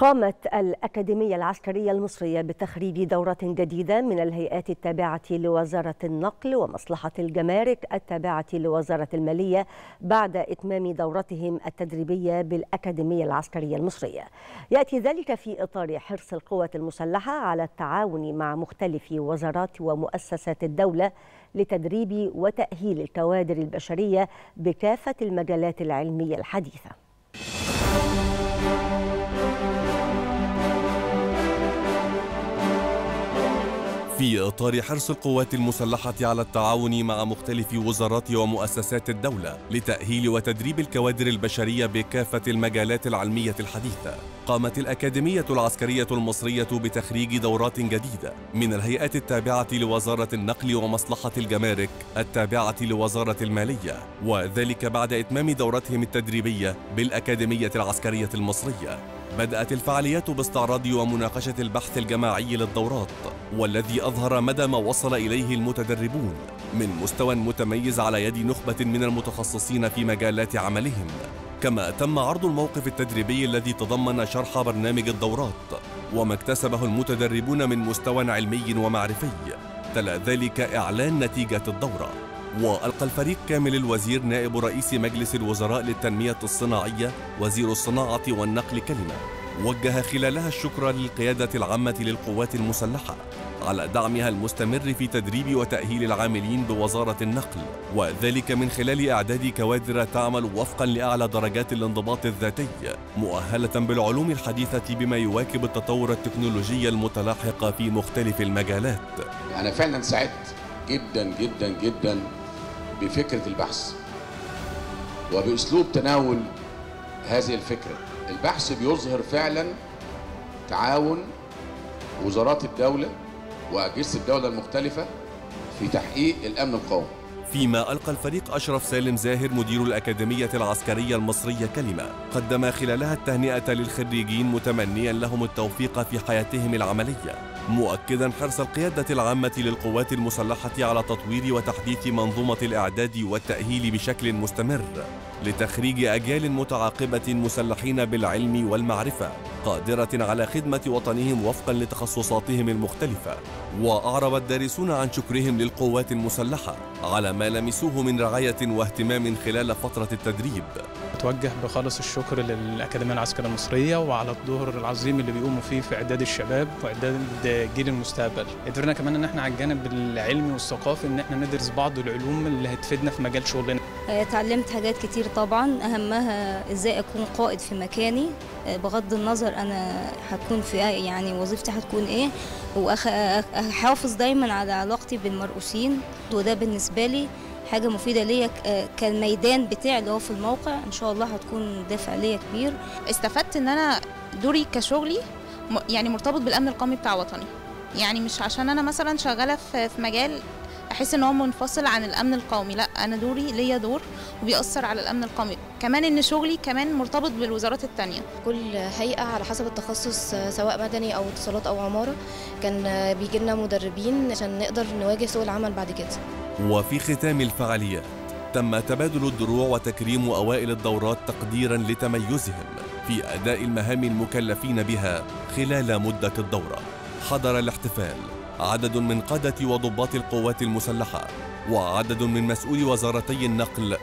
قامت الأكاديمية العسكرية المصرية بتخريج دورة جديدة من الهيئات التابعة لوزارة النقل ومصلحة الجمارك التابعة لوزارة المالية بعد إتمام دورتهم التدريبية بالأكاديمية العسكرية المصرية. يأتي ذلك في إطار حرص القوات المسلحة على التعاون مع مختلف وزارات ومؤسسات الدولة لتدريب وتأهيل الكوادر البشرية بكافة المجالات العلمية الحديثة. في إطار حرص القوات المسلحة على التعاون مع مختلف وزارات ومؤسسات الدولة لتأهيل وتدريب الكوادر البشرية بكافة المجالات العلمية الحديثة. قامت الأكاديمية العسكرية المصرية بتخريج دورات جديدة من الهيئات التابعة لوزارة النقل ومصلحة الجمارك التابعة لوزارة المالية وذلك بعد إتمام دورتهم التدريبية بالأكاديمية العسكرية المصرية. بدأت الفعاليات باستعراض ومناقشة البحث الجماعي للدورات والذي أظهر مدى ما وصل إليه المتدربون من مستوى متميز على يد نخبة من المتخصصين في مجالات عملهم. كما تم عرض الموقف التدريبي الذي تضمن شرح برنامج الدورات وما اكتسبه المتدربون من مستوى علمي ومعرفي. تلا ذلك إعلان نتيجة الدورة. وألقى الفريق كامل الوزير نائب رئيس مجلس الوزراء للتنمية الصناعية وزير الصناعة والنقل كلمة. وجه خلالها الشكر للقيادة العامة للقوات المسلحة على دعمها المستمر في تدريب وتأهيل العاملين بوزارة النقل. وذلك من خلال إعداد كوادر تعمل وفقا لأعلى درجات الانضباط الذاتي مؤهلة بالعلوم الحديثة بما يواكب التطور التكنولوجي المتلاحق في مختلف المجالات. أنا فعلا سعدت جدا جدا جدا بفكرة البحث وبأسلوب تناول هذه الفكرة. البحث بيظهر فعلا تعاون وزارات الدولة وأجهزة الدولة المختلفة في تحقيق الأمن القومي. فيما ألقى الفريق أشرف سالم زاهر مدير الأكاديمية العسكرية المصرية كلمة. قدم خلالها التهنئة للخريجين متمنيا لهم التوفيق في حياتهم العملية مؤكدا حرص القيادة العامة للقوات المسلحة على تطوير وتحديث منظومة الإعداد والتأهيل بشكل مستمر. لتخريج أجيال متعاقبة مسلحين بالعلم والمعرفة قادرة على خدمة وطنهم وفقا لتخصصاتهم المختلفة. وأعرب الدارسون عن شكرهم للقوات المسلحة على ما لمسوه من رعاية واهتمام خلال فترة التدريب. أتوجه بخالص الشكر للأكاديمية العسكرية المصرية وعلى الدور العظيم اللي بيقوموا فيه في إعداد الشباب وإعداد جيل المستقبل. قدرنا كمان إن إحنا على الجانب العلمي والثقافي إن إحنا ندرس بعض العلوم اللي هتفيدنا في مجال شغلنا. اتعلمت حاجات كتير طبعا. أهمها إزاي أكون قائد في مكاني. بغض النظر أنا هتكون في يعني وظيفتي هتكون إيه. وأحافظ دايما على علاقتي بالمرؤوسين. وده بالنسبة لي حاجة مفيدة ليا كالميدان بتاعي اللي هو في الموقع. إن شاء الله هتكون دافع ليا كبير. استفدت إن أنا دوري كشغلي يعني مرتبط بالأمن القومي بتاع وطني. يعني مش عشان أنا مثلا شغالة في مجال احس إن هو منفصل عن الأمن القومي. لا أنا دوري ليا دور وبيأثر على الأمن القومي. كمان إن شغلي كمان مرتبط بالوزارات التانية. كل هيئة على حسب التخصص سواء مدني أو اتصالات أو عمارة كان بيجي لنا مدربين عشان نقدر نواجه سوق العمل بعد كده. وفي ختام الفعاليات تم تبادل الدروع وتكريم أوائل الدورات تقديرا لتميزهم في أداء المهام المكلفين بها خلال مدة الدورة. حضر الاحتفال. عدد من قادة وضباط القوات المسلحة وعدد من مسؤولي وزارتي النقل